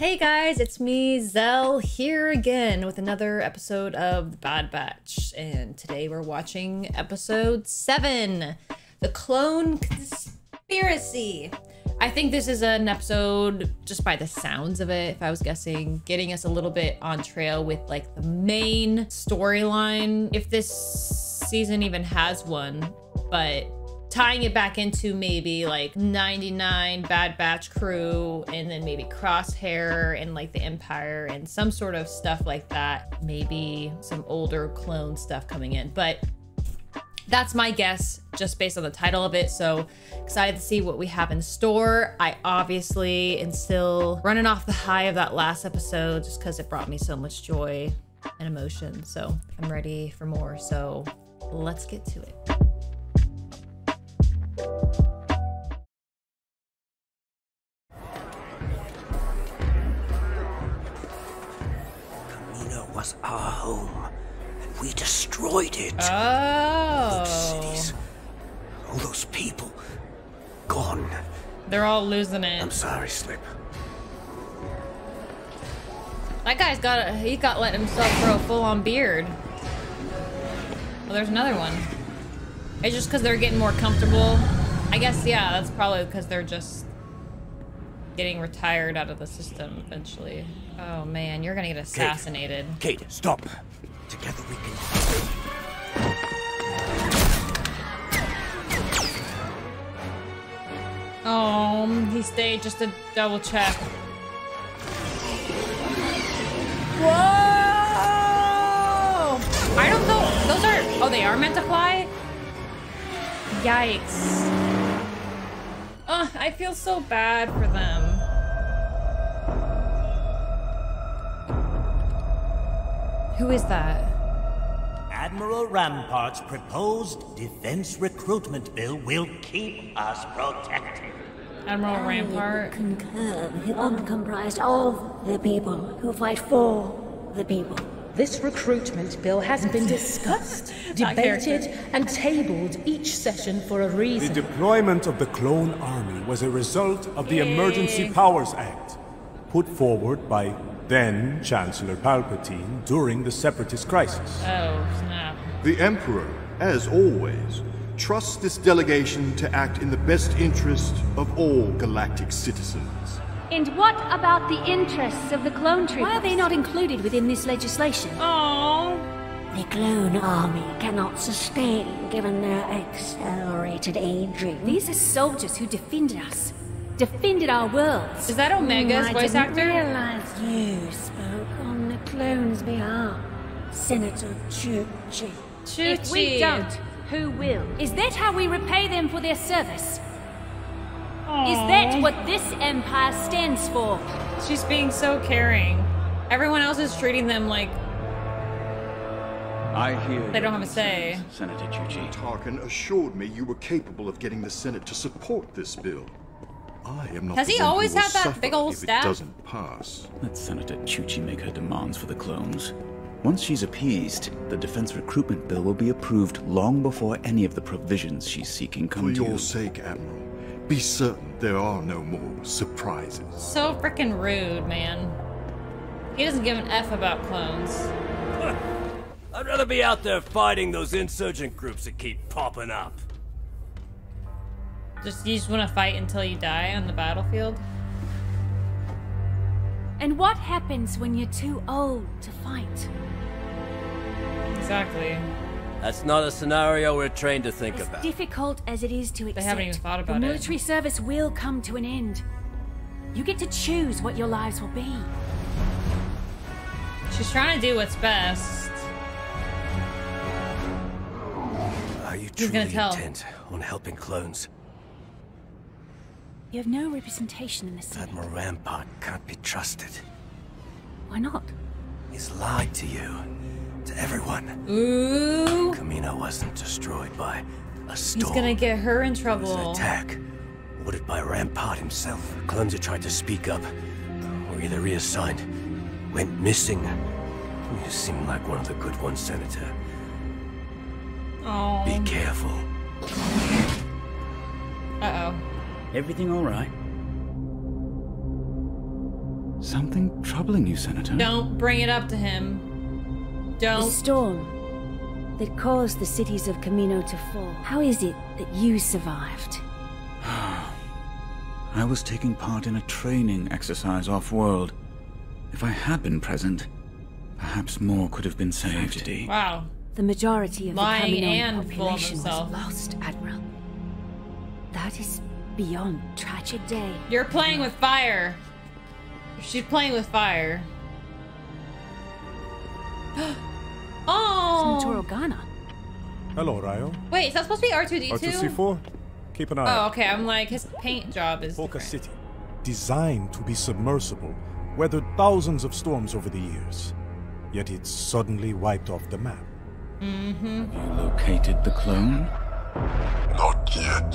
Hey guys, it's me, Xelle, here again with another episode of The Bad Batch. And today we're watching episode 7 The Clone Conspiracy. I think this is an episode, just by the sounds of it, if I was guessing, getting us a little bit on trail with like the main storyline. If this season even has one, but tying it back into maybe like 99 Bad Batch crew and then maybe Crosshair and like the Empire and some sort of stuff like that. Maybe some older clone stuff coming in. But that's my guess just based on the title of it. So excited to see what we have in store. I obviously am still running off the high of that last episode just because it brought me so much joy and emotion. So I'm ready for more. So let's get to it. Was our home, and we destroyed it. Oh. Those Cities, all those people, gone. They're all losing it. I'm sorry, Slip. That guy's got a, he got let himself grow a full on beard. Well, there's another one. It's just because they're getting more comfortable. I guess, yeah, that's probably because they're just getting retired out of the system eventually. Oh man, you're gonna get assassinated. Kate, stop. Together we can. Oh, he stayed just to double check. Whoa! I don't know. Those are. Oh, they are meant to fly? Yikes. Oh, I feel so bad for them. Who is that? Admiral Rampart's proposed defense recruitment bill will keep us protected. Admiral Rampart. concur with the uncomprised of the people who fight for the people. This recruitment bill has been discussed, debated, and tabled each session for a reason. The deployment of the clone army was a result of the Emergency Powers Act, put forward by then Chancellor Palpatine during the Separatist crisis. Oh, snap. The Emperor, as always, trusts this delegation to act in the best interest of all galactic citizens. And what about the interests of the clone troopers? Why are they not included within this legislation? Oh. The clone army cannot sustain given their accelerated aging. These are soldiers who defended us, defended our worlds. Is that Omega's hmm, I voice didn't realize you spoke on the clone's behalf, Senator Chuchi. If we don't, who will? Is that how we repay them for their service? Is that what this empire stands for? She's being so caring. Everyone else is treating them like I hear They don't have a say. Senator Chuchi. Tarkin assured me you were capable of getting the Senate to support this bill. I am not Has he always will had that suffer big ol' if staff? it doesn't pass. Let Senator Chuchi make her demands for the clones. Once she's appeased, the defense recruitment bill will be approved long before any of the provisions she's seeking For come to your sake, Admiral, be certain there are no more surprises. so freaking rude, man. He doesn't give an F about clones. I'd rather be out there fighting those insurgent groups that keep popping up. Just you just want to fight until you die on the battlefield. And what happens when you're too old to fight? Exactly. That's not a scenario we're trained to think As about. difficult as it is to accept, they haven't even thought about the it. military service will come to an end. You get to choose what your lives will be. She's trying to do what's best. Are you He's gonna truly tell. intent on helping clones? You have no representation in this. Admiral Rampart can't be trusted. Why not? He's lied to you, to everyone. Ooh. Camino wasn't destroyed by a storm. He's gonna get her in It was an trouble. attack, ordered by Rampart himself. Clones tried to speak up were either reassigned, went missing. You seem like one of the good ones, Senator. Oh. Be careful. Uh oh. Everything all right? Something troubling you, Senator? Don't bring it up to him. The Don't. storm that caused the cities of Camino to fall. How is it that you survived? I was taking part in a training exercise off-world. If I had been present, perhaps more could have been saved. Wow. The majority of Lying the Caminoan and full of population was lost, Admiral. That is beyond tragic day. You're playing with fire. She's playing with fire. oh. Senator Organa. Hello, Riyo. Wait, is that supposed to be R2D2? R2C4? Keep an eye Oh, out. okay. I'm like, his paint job is Tipoca different. City, designed to be submersible, weathered thousands of storms over the years. Yet it's suddenly wiped off the map. Mm-hmm. You located the clone? Not yet.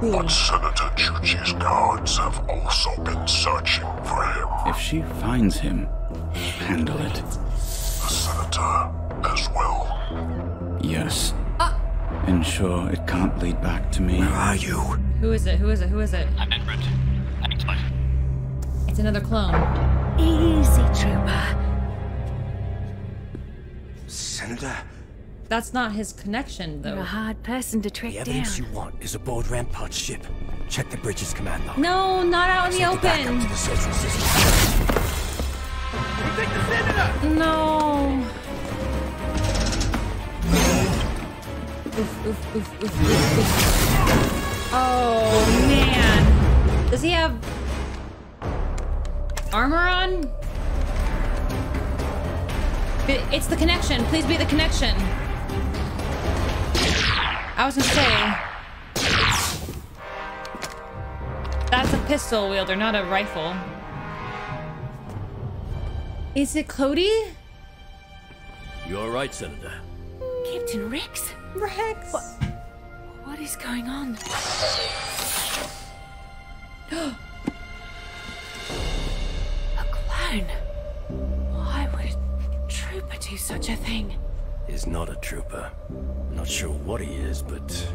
But Senator Chuchi's guards have also been searching for him. If she finds him, handle it. The Senator as well. Yes. Uh. Ensure it can't lead back to me. Where are you? Who is it? Who is it? Who is it? I'm Edward. I need spot. It's another clone. Easy, trooper. Senator, That's not his connection, You're though. a hard person to the track down. evidence you want is aboard Rampart's ship. Check the bridge's command log. No, not out in the Send it open. to the central system. No. Oof, oof, oof. Oh man. Does he have armor on? It's the connection. Please be the connection. I was gonna say. That's a pistol wielder, not a rifle. Is it Cody? You're right, Senator. Captain Rex? Rex. What, what is going on? a clone? Why would a trooper do such a thing? He's not a trooper. Not sure what he is, but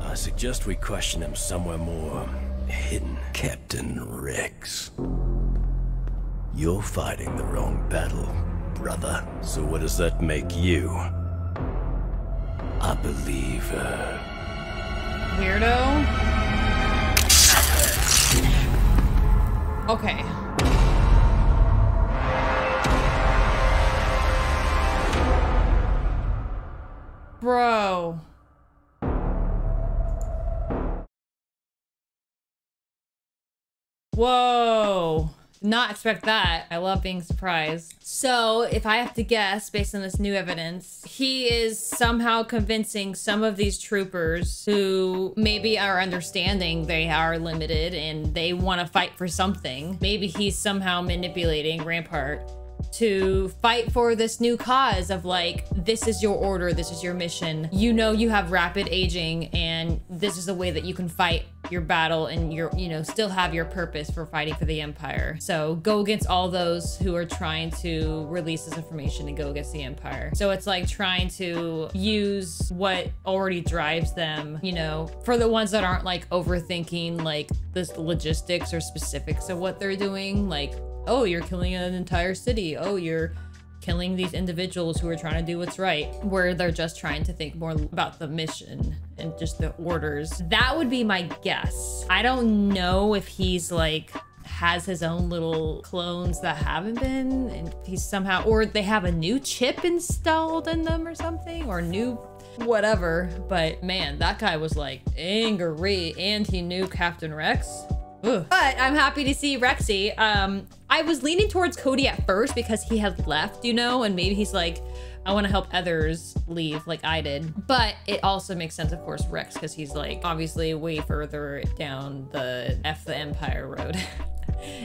I suggest we question him somewhere more hidden. Captain Rex. You're fighting the wrong battle, brother. So what does that make you? I believe, uh, Weirdo. Okay. Bro. Whoa. Not expect that. I love being surprised. So, if I have to guess based on this new evidence, he is somehow convincing some of these troopers who maybe are understanding they are limited and they want to fight for something. Maybe he's somehow manipulating Rampart to fight for this new cause of like this is your order this is your mission. You know you have rapid aging and this is the way that you can fight your battle and your you know still have your purpose for fighting for the empire. So go against all those who are trying to release this information and go against the empire. So it's like trying to use what already drives them you know for the ones that aren't like overthinking like the logistics or specifics of what they're doing like oh, you're killing an entire city. Oh, you're killing these individuals who are trying to do what's right, where they're just trying to think more about the mission and just the orders. That would be my guess. I don't know if he's like has his own little clones that haven't been and he's somehow or they have a new chip installed in them or something or new whatever but man that guy was like angry and he knew captain rex Ugh. But I'm happy to see Rexy. Um, I was leaning towards Cody at first because he had left, you know, and maybe he's like, I want to help others leave like I did. But it also makes sense, of course, Rex, because he's like obviously way further down the F the Empire road.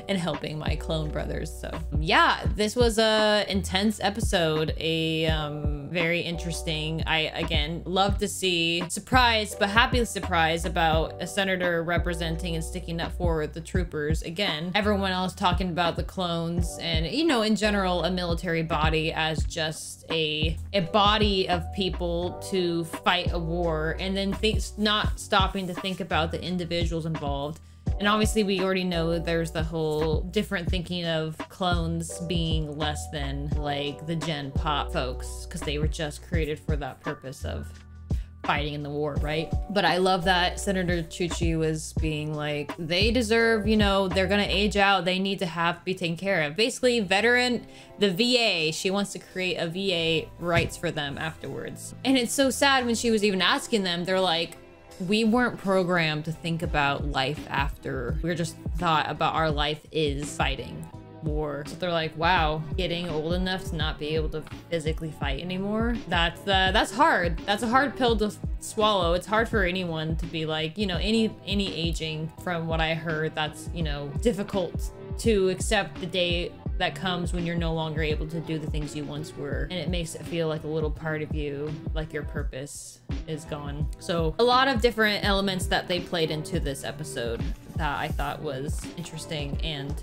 and helping my clone brothers. So yeah this was a intense episode a um very interesting. I again love to see surprise, but happy surprise about a senator representing and sticking up for the troopers. Again everyone else talking about the clones and you know in general a military body as just a a body of people to fight a war and then think not stopping to think about the individuals involved And obviously, we already know there's the whole different thinking of clones being less than like the Gen Pop folks because they were just created for that purpose of fighting in the war, right? But I love that Senator Chuchi was being like, they deserve, you know, they're gonna age out, they need to have be taken care of. Basically, veteran, the VA, she wants to create a VA rights for them afterwards. And it's so sad when she was even asking them, they're like, we weren't programmed to think about life after. We are just thought about our life is fighting war. So they're like, wow, getting old enough to not be able to physically fight anymore. That's uh, that's hard. That's a hard pill to swallow. It's hard for anyone to be like, you know, any any aging from what I heard, that's, you know, difficult to accept the day that comes when you're no longer able to do the things you once were. And it makes it feel like a little part of you, like your purpose is gone. So a lot of different elements that they played into this episode that I thought was interesting and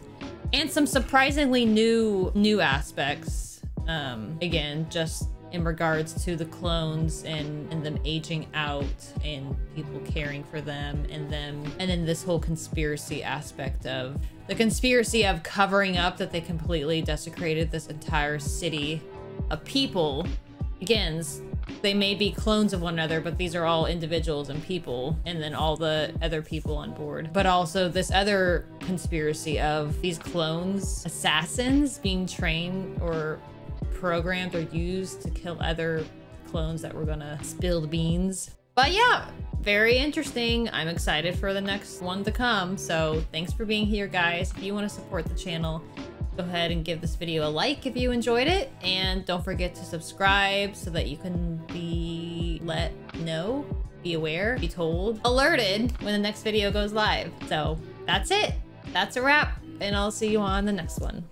and some surprisingly new new aspects. Um, again, just in regards to the clones and, and them aging out and people caring for them and them and then this whole conspiracy aspect of the conspiracy of covering up that they completely desecrated this entire city of people again they may be clones of one another, but these are all individuals and people, and then all the other people on board. But also this other conspiracy of these clones, assassins being trained or programmed or used to kill other clones that were gonna spill the beans. But yeah, very interesting. I'm excited for the next one to come. So thanks for being here, guys. If you want to support the channel, go ahead and give this video a like if you enjoyed it. And don't forget to subscribe so that you can be let know, be aware, be told, alerted when the next video goes live. So that's it. That's a wrap. And I'll see you on the next one.